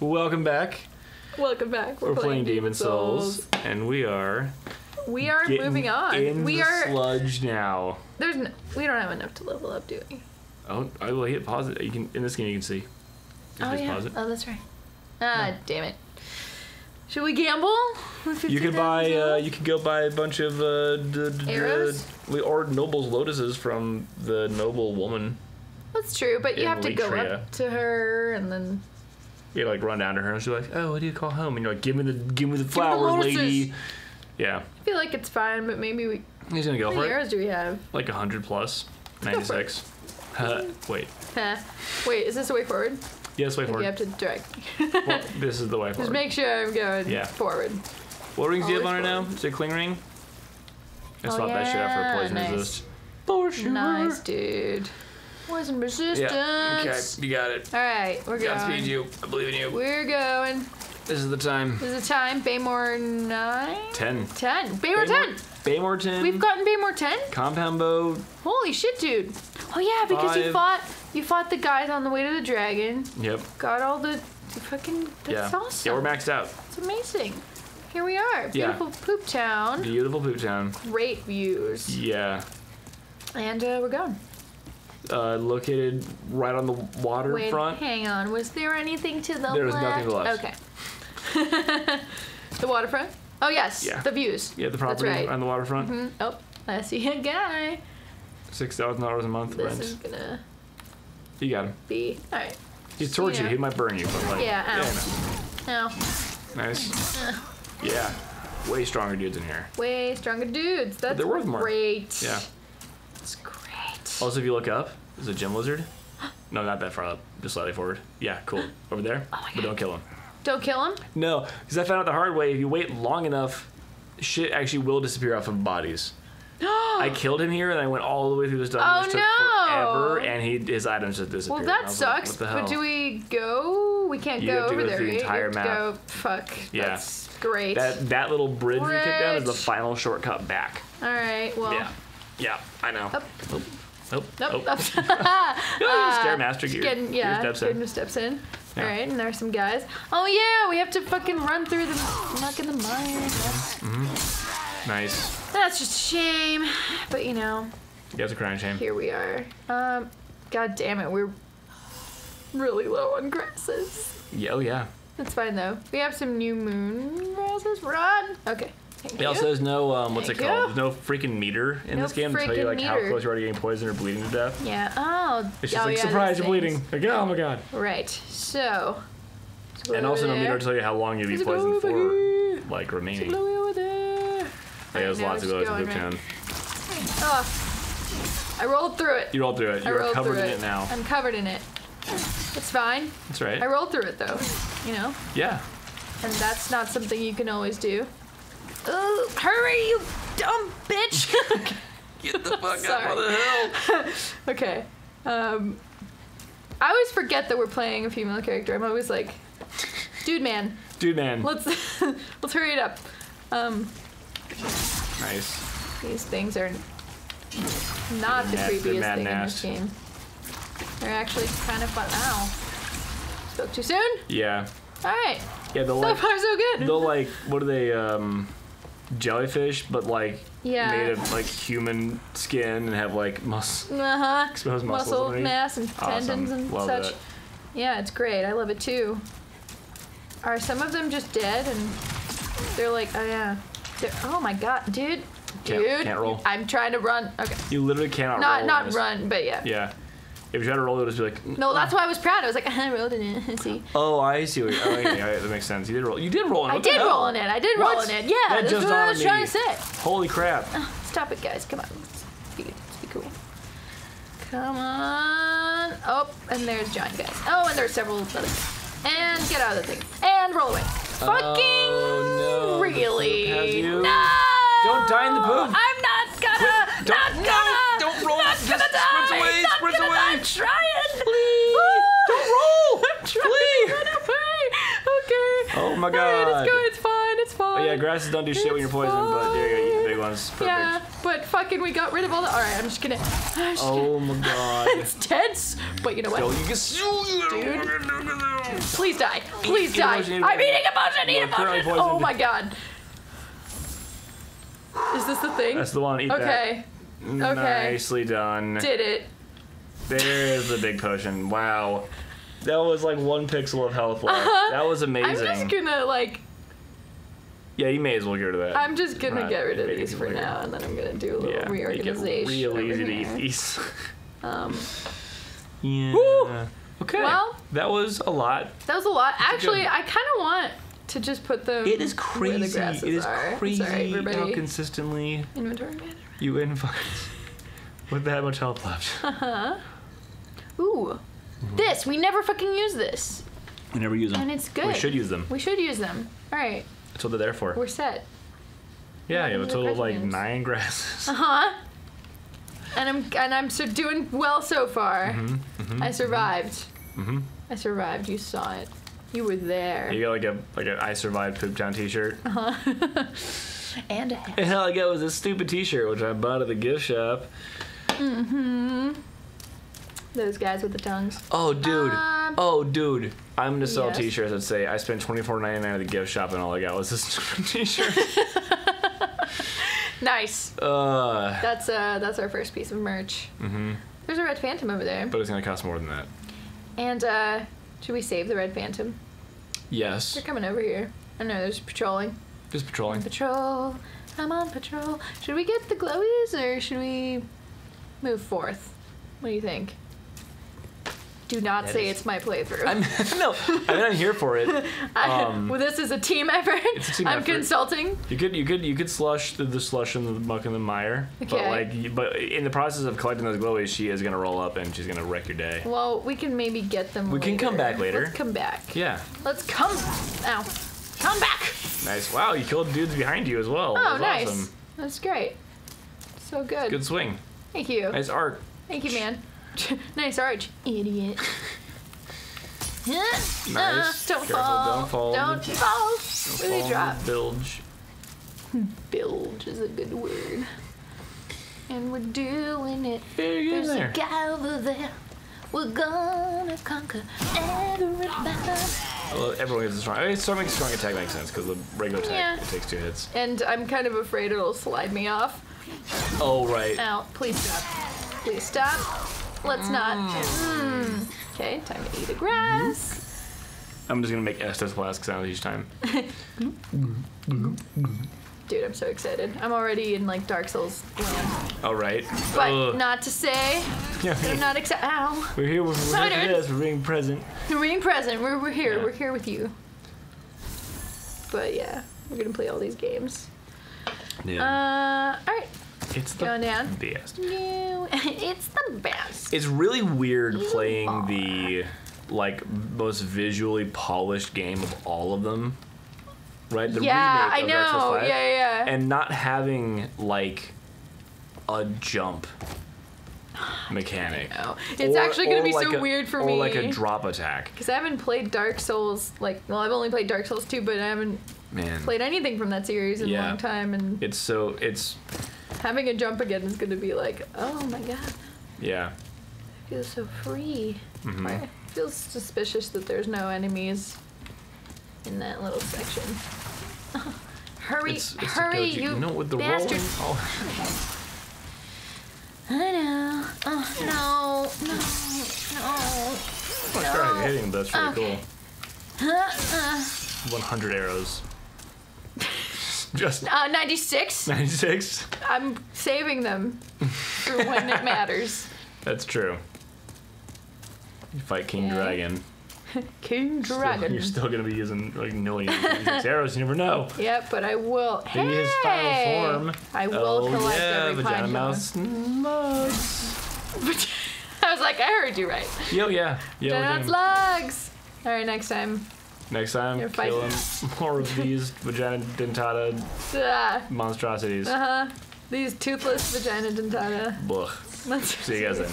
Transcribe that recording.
Welcome back. Welcome back. We're, playing, Demon Souls, and we are We are moving on. in we the are. sludge now. There's. No, we don't have enough to level up, do we? Oh, I will hit pause it. You can in this game you can see. Oh yeah. Oh, that's right. Ah, damn it. Should we gamble? You can 50,000 buy. Uh, you can go buy a bunch of uh, d- d- d- Arrows? we or Noble's lotuses from the noble woman. That's true, but you have to go up to her and then. You like run down to her and she's like, "Oh, what do you call home?" And you're like, "Give me the, give me the flower, flowers, lotuses." lady." Yeah, I feel like it's fine, but maybe we. he's gonna go for. How for many it. arrows do we have? Like hundred plus, ninety it. six. Uh, wait, Huh. Wait, is this a way forward? yes, way forward. for you have to drag. Well, this is the way Just forward. make sure I'm going Yeah. forward. What rings do you have on her now? Is it cling ring? I Oh, swapped that shit out for a poison nice. resist. For sure. Nice, dude. Poison resistance. Yeah. Okay, you got it. All right, we're going. Godspeed you. I believe in you. We're going. This is the time. This is the time. Baymore 9? Ten. 10. Baymore 10. Baymore ten. We've gotten Baymore 10? compound bow. Holy shit, dude. Oh, yeah, because you fought you fought the guys on the way to the dragon. Yep. Got all the, the fucking. That's yeah. awesome. Yeah, we're maxed out. It's amazing. Here we are. Yeah. Beautiful poop town. Beautiful poop town. Great views. Yeah. And uh, we're going. Uh, located right on the water Wait, front. hang on. Was there anything to the There was left? nothing to the left. Okay. the waterfront? Oh, yes. Yeah. The views. Yeah, the property right. on the waterfront. Hmm. Oh, I see a guy. Six thousand dollars a month This rent. is gonna You got him. be. Alright. He's towards you. Yeah. He might burn you, but like. Yeah, ow. Now, know. Nice. Yeah. Way stronger dudes in here. way stronger dudes. That's they're worth more. great. Yeah. It's great. Also, if you look up, there's a gym lizard. No, not that far up. Just slightly forward. Yeah, cool. Over there. Oh my But God. don't kill him. Don't kill him. No, because I found out the hard way. If you wait long enough, shit actually will disappear off of bodies. I killed him here, and I went all the way through this dungeon, Oh, which took no. forever, and he his items just disappeared. Well, And I that was like, sucks. what the hell? but do we go? We can't You go have to over go there. through the right? entire we have map. To go. Fuck. Yeah. That's great. that that little bridge we kicked down is the Bridge. final shortcut back. All right. Well. Yeah, yeah, I know. Up. Nope. Nope. Oh, you Stairmaster gear. Getting, yeah, Your steps in. steps in. Yeah. All right, and there's some guys. Oh yeah, we have to fucking run through the muck and the mire. That's, Nice. that's just a shame, but you know, You guys are crying shame. here we are. Um, god damn it, we're really low on grasses. Yeah, oh yeah. That's fine though. We have some new moon grasses. Run. Okay. Thank It also has no um, what's Thank it called? you. There's no freaking meter in No this game to tell you like how close you're already getting poisoned or bleeding to death. yeah. Oh. It's just oh, like yeah, surprise, you're bleeding. Like oh my god. Right. So. And also no meter to tell you how long you'll be poisoned for, here. like remaining. Over there. Yeah, there's lots of those in just Poop Town. Oh, I rolled through it. You rolled through it. You're covered in it now. I'm covered in it. It's fine. That's right. I rolled through it though, you know, Yeah. and that's not something you can always do. Oh, hurry, you dumb bitch! Get the fuck Sorry. up on the hill. okay. Um, I always forget that we're playing a female character. I'm always like, dude, man, Dude, man. let's let's hurry it up. Um, Nice. these things are not the Mad- creepiest mad thing in this game. They're actually kind of fun. Ow. Spoke too soon. Yeah. All right. Yeah, they'll So like, far, so good. they'll like, what are they, um, jellyfish, but like Yeah. made of like human skin and have like mus- Uh huh. exposed muscles Muscle underneath. mass and Awesome. tendons and Love such. that. Yeah, it's great. I love it too. Are some of them just dead and they're like, oh yeah. They're, oh my god, dude. Can't- Dude. can't roll. I'm trying to run. Okay. You literally cannot Not roll not run, but yeah. Yeah. If you try to roll, it'll just be like. No, that's ah. why I was proud. I was like, I rolled in it. See. Oh, I see. What you're, oh, yeah, yeah, that makes sense. You did roll. You did roll in. it. I did hell? roll in it. I did roll What? in it. Yeah, That that's just what I was on trying to say. Holy crap! Ah, stop it, guys. Come on. Let's be, let's be cool. Come on. Oh, and there's giant guys. Oh, and there's several other guys. And get out of the thing. And roll away. Fucking Oh, no. The really? poop has you. No! Don't die in the poop. I'm not gonna. Don't- not no, gonna. don't roll. Not Just gonna die. sprint away, Not sprint gonna away. die. I'm trying. Please, Ah! don't roll. I'm trying Please. to run away. Okay. Oh my All right, God. it's good. It's fine. It's fine. Oh yeah, grasses don't do shit when you're It's poisoned, but there you go. Fine. the big ones. Perfect. Yeah, but fucking we got rid of all the. All right, I'm just gonna. I'm just gonna Oh my god. it's tense, but you know what? Go, you can. Dude. Please die. Please eat die. eat a I'm eating a potion. Eat You a potion. Oh my god. Is this the thing? That's the one. Eat okay. that. Okay. Nicely done. Did it. There's the big potion. Wow. That was like one pixel of health left. Uh-huh. That was amazing. I'm just gonna like. yeah, you may as well get rid of that. I'm just gonna get rid of these for now, and then I'm gonna do a little yeah, make it reorganization. real easy to eat these. Um, yeah. Woo! Okay. Well- that was a lot. that was a lot. Actually, good. I kind of want to just put them. It is crazy. It is are. crazy how consistently Inventory management. you invite with that much health left. Ooh, Mm-hmm. This we never fucking use this, We never use them. and it's good. We should use them. We should use them. All right, That's what they're there for. we're set. yeah, you have a total of like presidents. nine grasses. Uh huh. And I'm and I'm so doing well so far. Mm-hmm, I survived. Mhm. I survived. You saw it. You were there. You got like a like a I survived poop town T-shirt. Uh-huh. And a hat. And all I got was this stupid T-shirt, which I bought at the gift shop. Those guys with the tongues. Oh, dude. Um, oh, dude. I'm gonna sell yes. T-shirts that say I spent twenty four ninety nine at the gift shop, and all I got was this T-shirt. Nice. uh, That's uh that's our first piece of merch. Mm-hmm. There's a red phantom over there. But it's gonna cost more than that. And uh should we save the red phantom? Yes. They're coming over here. I know there's patrolling. Just patrolling. Patrol. I'm on patrol. Should we get the glowies or should we move forth? What do you think? Do not That say is- it's my playthrough. I'm no. I mean, I'm here for it. I- um, well, this is a team effort. It's a team I'm effort. consulting. You could you could you could slush the, the slush and the muck and the mire, but like but in the process of collecting those glowies, she is gonna roll up and she's gonna wreck your day. Well, we can maybe get them. We can come back later. Let's come back. Yeah, Let's come. Ow. Come back. nice. Wow, you killed dudes behind you as well. Oh, That's nice. Awesome. That's great. So good. Good swing. Thank you. Nice art. Thank you, man. nice arch, idiot. nice. Uh, nice. don't, Careful, fall. don't fall. Don't fall. Really Fall drop. Bilge. Bilge is a good word. And we're doing it. Yeah, you're getting There's a guy over there. We're gonna conquer everybody. Well, everyone gets a strong. I mean, strong makes strong attack makes sense because the regular attack Yeah. it takes two hits. And I'm kind of afraid it'll slide me off. Oh right. Ow, please stop. Please stop. Let's not. Mm. Okay, time to eat a grass. I'm just gonna make Estus Flask sounds each time. Dude, I'm so excited. I'm already in like Dark Souls land. All right. But Ugh. not to say Yeah, I'm not excited. Ow. We're here. We're, we're here for this. We're being present. We're being present. We're, we're here. Yeah. We're here with you. But yeah, we're gonna play all these games. Yeah. Uh, alright. It's the going down. best. You, it's the best. It's really weird You playing are. the like most visually polished game of all of them. Right? The yeah, I remake of Dark Souls know. 5, Yeah, yeah. And not having like a jump mechanic. No. It's Or- actually gonna be like so a- weird for or me. like a drop attack. Because I haven't played Dark Souls, like, well, I've only played Dark Souls 2, but I haven't Man. played anything from that series in a long time, and It's so it's having a jump again is gonna be like, oh my god, yeah. I feel so free. Mhm. I feel suspicious that there's no enemies in that little section. hurry, It's, it's hurry, you know with the bastard. rolling. Oh. I know. Oh, no, no, no. Try hitting, but that's really Okay. cool. Uh, 100 arrows. Just uh, 96? 96. I'm saving them for when it matters. That's true. You fight King. Dragon. King Still- Dragon. you're still gonna be using like millions of arrows. You never know. Yep, but I will. Maybe his final Hey! form. I will oh, collect yeah, every vagina pine mouse slugs. I was like, I heard you right. Yo, yeah. Yo, damn. slugs. All right, next time. Next time, You're kill him. More of these vagina dentata Ah, monstrosities. uh huh. These toothless vagina dentata. Blech. See you guys then.